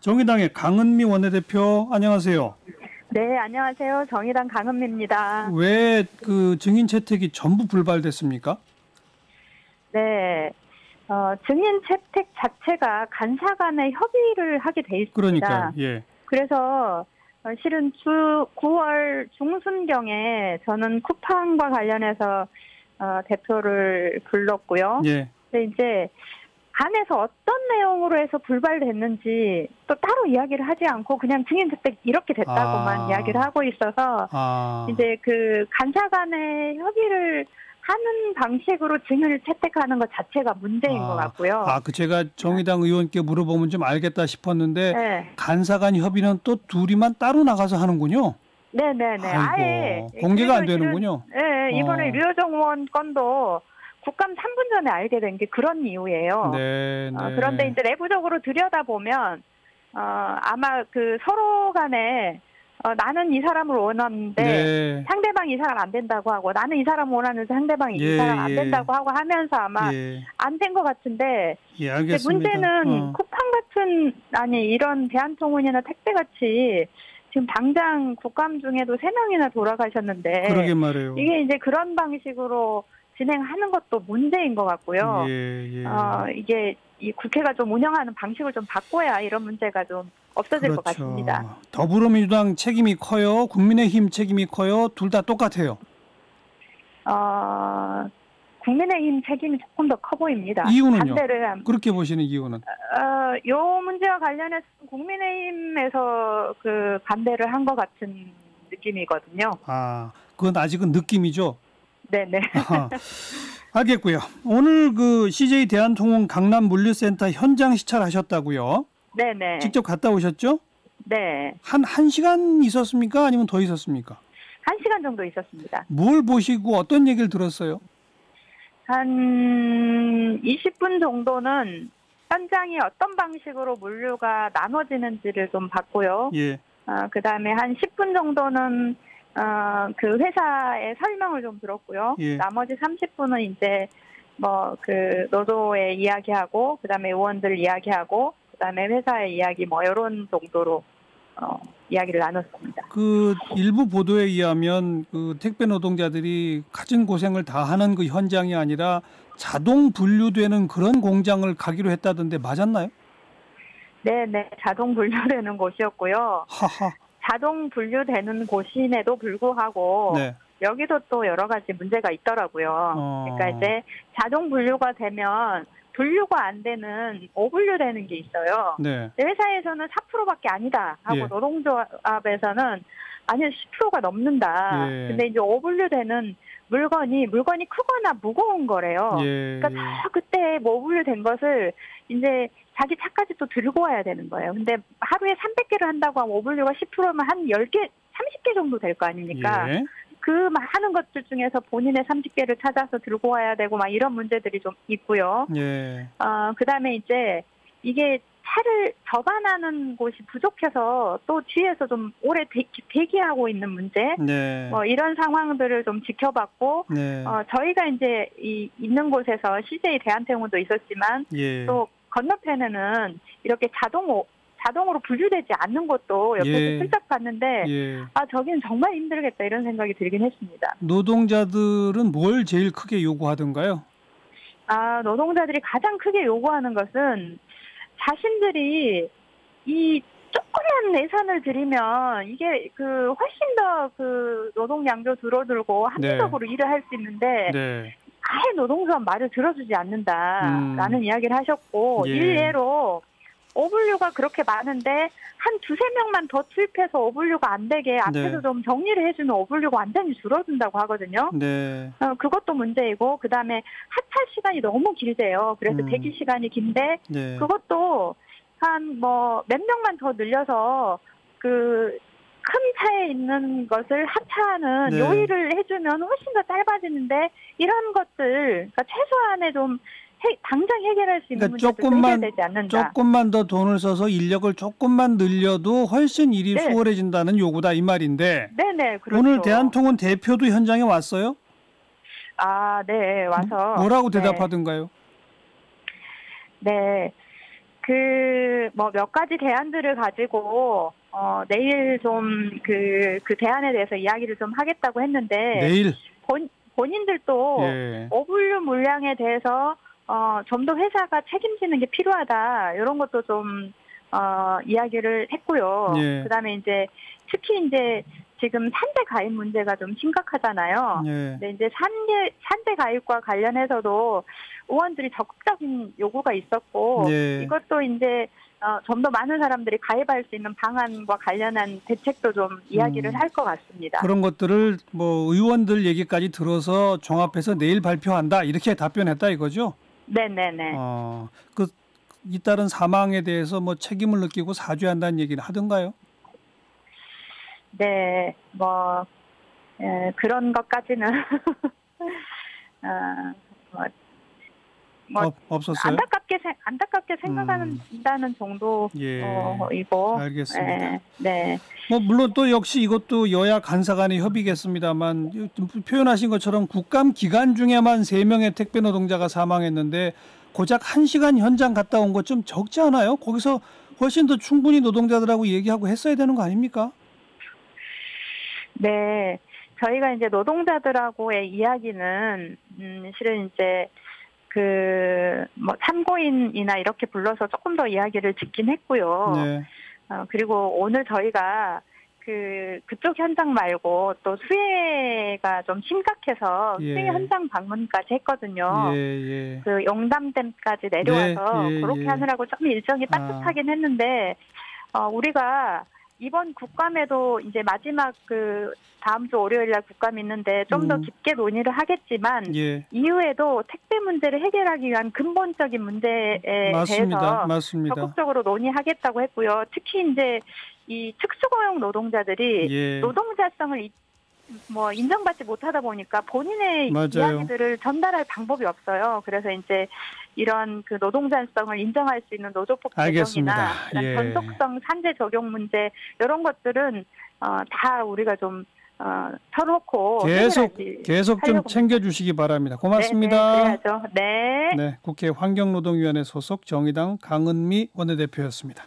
정의당의 강은미 원내대표 안녕하세요. 네, 안녕하세요. 정의당 강은미입니다. 왜 그 증인 채택이 전부 불발됐습니까? 네. 어, 증인 채택 자체가 간사 간의 협의를 하게 돼 있습니다. 그러니까 예. 그래서 어, 실은 주 9월 중순경에 저는 쿠팡과 관련해서 어, 대표를 불렀고요. 예. 근데 이제 안에서 어떤 내용으로 해서 불발됐는지 또 따로 이야기를 하지 않고 그냥 증인 채택 이렇게 됐다고만 아. 이야기를 하고 있어서 아. 이제 그 간사 간의 협의를 하는 방식으로 증인을 채택하는 것 자체가 문제인 아. 것 같고요. 아, 그 제가 정의당 의원께 물어보면 좀 알겠다 싶었는데 네, 간사 간 협의는 또 둘이만 따로 나가서 하는군요. 네, 네, 네. 아예 공개가 안 되는군요. 네, 이번에 어. 류여정 의원 건도 국감 3분 전에 알게 된 게 그런 이유예요. 네, 네. 어, 그런데 이제 내부적으로 들여다 보면 어, 아마 그 서로 간에 어, 나는 이 사람을 원하는데 네. 상대방이 이 사람 안 된다고 하고 나는 이 사람 원하는데 상대방이 예, 이 사람 안 예. 된다고 하고 하면서 아마 예. 안된 것 같은데 예. 문제는 어. 쿠팡 같은 아니 이런 대한통운이나 택배 같이 지금 당장 국감 중에도 세 명이나 돌아가셨는데 그러게 말해요. 이게 이제 그런 방식으로 진행하는 것도 문제인 것 같고요. 예, 예. 어 이게 이 국회가 좀 운영하는 방식을 좀 바꿔야 이런 문제가 좀 없어질 것 그렇죠. 같습니다. 더불어민주당 책임이 커요. 국민의힘 책임이 커요. 둘 다 똑같아요. 어 국민의힘 책임이 조금 더 커 보입니다. 이유는요? 반대를 함- 그렇게 보시는 이유는 어, 요 문제와 관련해서 국민의힘에서 그 반대를 한 것 같은 느낌이거든요. 아 그건 아직은 느낌이죠. 네네. 아하. 알겠고요. 오늘 그 CJ 대한통운 강남 물류센터 현장 시찰하셨다고요? 네네. 직접 갔다 오셨죠? 네. 한 1시간 있었습니까? 아니면 더 있었습니까? 한 시간 정도 있었습니다. 뭘 보시고 어떤 얘기를 들었어요? 한 20분 정도는 현장이 어떤 방식으로 물류가 나눠지는지를 좀 봤고요. 예. 어, 그 다음에 한 10분 정도는 어, 그 회사의 설명을 좀 들었고요. 예. 나머지 30분은 이제 뭐 그 노조의 이야기하고 그 다음에 의원들 이야기하고 그 다음에 회사의 이야기 뭐 이런 정도로 어, 이야기를 나눴습니다. 그 일부 보도에 의하면 그 택배 노동자들이 갖은 고생을 다 하는 그 현장이 아니라 자동 분류되는 그런 공장을 가기로 했다던데 맞았나요? 네 네 자동 분류되는 곳이었고요. 하하. 자동 분류되는 곳임에도 불구하고 네. 여기도 또 여러 가지 문제가 있더라고요. 어. 그러니까 이제 자동 분류가 되면 분류가 안 되는 오분류되는 게 있어요. 네. 회사에서는 4%밖에 아니다 하고 예. 노동조합에서는 아니 10%가 넘는다. 예. 근데 이제 오분류되는 물건이 물건이 크거나 무거운 거래요. 예. 그러니까 다 그때 뭐 오분류된 것을 이제 자기 차까지 또 들고 와야 되는 거예요. 근데 하루에 300개를 한다고 하면 오분류가 10%면 한 10개, 30개 정도 될 거 아닙니까? 예. 그 많은 것들 중에서 본인의 30개를 찾아서 들고 와야 되고 막 이런 문제들이 좀 있고요. 예. 어, 그 다음에 이제 이게 차를 접안하는 곳이 부족해서 또 뒤에서 좀 오래 대, 대기 하고 있는 문제, 네. 뭐 이런 상황들을 좀 지켜봤고, 네. 어, 저희가 이제 이, 있는 곳에서 CJ 대한통운도 있었지만 예. 또 건너편에는 이렇게 자동 오- 자동으로 분류되지 않는 곳도 옆에서 예. 슬쩍 봤는데 예. 아 저기는 정말 힘들겠다 이런 생각이 들긴 했습니다. 노동자들은 뭘 제일 크게 요구하던가요? 아 노동자들이 가장 크게 요구하는 것은 자신들이 이 조그만 예산을 들이면 이게 그 훨씬 더 그 노동 양조 줄어들고 합리적으로 일을 할 수 있는데 네. 아예 노동조합 말을 들어주지 않는다라는 음. 이야기를 하셨고 예. 일례로 오분류가 그렇게 많은데 한 두세 명만 더 투입해서 오분류가 안 되게 앞에서 네. 좀 정리를 해주면 오분류가 완전히 줄어든다고 하거든요. 네. 어, 그것도 문제이고 그 다음에 하차 시간이 너무 길대요. 그래서 음. 대기 시간이 긴데 네. 그것도 한 뭐 몇 명만 더 늘려서 그큰 차에 있는 것을 하차하는 네. 요일을 해주면 훨씬 더 짧아지는데 이런 것들 그러니까 최소한의 좀 해- 당장 해결할 수 있는 그러니까 문제도 조금만- 해결되지 않는다. 조금만 더 돈을 써서 인력을 조금만 늘려도 훨씬 일이 네. 수월해진다는 요구다 이 말인데 네네 그렇죠. 오늘 대한통운 대표도 현장에 왔어요? 아, 네 와서 뭐라고 네. 대답하던가요? 네. 그, 뭐, 몇 가지 대안들을 가지고, 어, 내일 좀 그, 그 대안에 대해서 이야기를 좀 하겠다고 했는데, 내일 본, 본인들도 예. 오분류 물량에 대해서, 어, 좀 더 회사가 책임지는 게 필요하다, 이런 것도 좀, 어, 이야기를 했고요. 예. 그 다음에 이제, 특히 이제, 지금 산재 가입 문제가 좀 심각하잖아요. 예. 네, 이제 산재, 산재 가입과 관련해서도 의원들이 적극적인 요구가 있었고, 예. 이것도 이제 어, 좀 더 많은 사람들이 가입할 수 있는 방안과 관련한 대책도 좀 이야기를 음. 할것 같습니다. 그런 것들을 뭐 의원들 얘기까지 들어서 종합해서 내일 발표한다 이렇게 답변했다 이거죠. 네네네. 어, 그 잇따른 사망에 대해서 뭐 책임을 느끼고 사죄한다는 얘기를 하던가요? 네, 뭐 에, 그런 것까지는 어, 뭐, 뭐 없, 없었어요? 안타깝 게 생, 안타깝게 생각한다는 정도이고, 예. 알겠습니다. 네, 네. 뭐 물론 또 역시 이것도 여야 간사 간의 협의겠습니다만 좀 표현하신 것처럼 국감 기간 중에만 세 명의 택배 노동자가 사망했는데 고작 한 시간 현장 갔다 온 것 좀 적지 않아요? 거기서 훨씬 더 충분히 노동자들하고 얘기하고 했어야 되는 거 아닙니까? 네, 저희가 이제 노동자들하고의 이야기는 음, 실은 이제 그 뭐 참고인이나 이렇게 불러서 조금 더 이야기를 듣긴 했고요. 네. 어, 그리고 오늘 저희가 그 그쪽 현장 말고 또 수해가 좀 심각해서 예. 수해 현장 방문까지 했거든요. 예, 예. 그 용담댐까지 내려와서 네, 예, 그렇게 예. 하느라고 좀 일정이 아. 빠듯하긴 했는데 어, 우리가 이번 국감에도 이제 마지막 그 다음 주 월요일 날 국감이 있는데 좀더 음. 깊게 논의를 하겠지만 예. 이후에도 택배 문제를 해결하기 위한 근본적인 문제에 맞습니다. 대해서 맞습니다. 적극적으로 논의하겠다고 했고요. 특히 이제 이 특수고용 노동자들이 예. 노동자성을 이- 뭐 인정받지 못하다 보니까 본인의 맞아요. 이야기들을 전달할 방법이 없어요. 그래서 이제 이런 그 노동자성을 인정할 수 있는 노조법. 개정이나 예. 전속성 산재 적용 문제 이런 것들은 어, 다 우리가 좀 어, 펴놓고 계속 계속 좀 챙겨주시기 바랍니다. 네, 고맙습니다. 네, 그래야죠. 네. 네, 국회 환경노동위원회 소속 정의당 강은미 원내대표였습니다.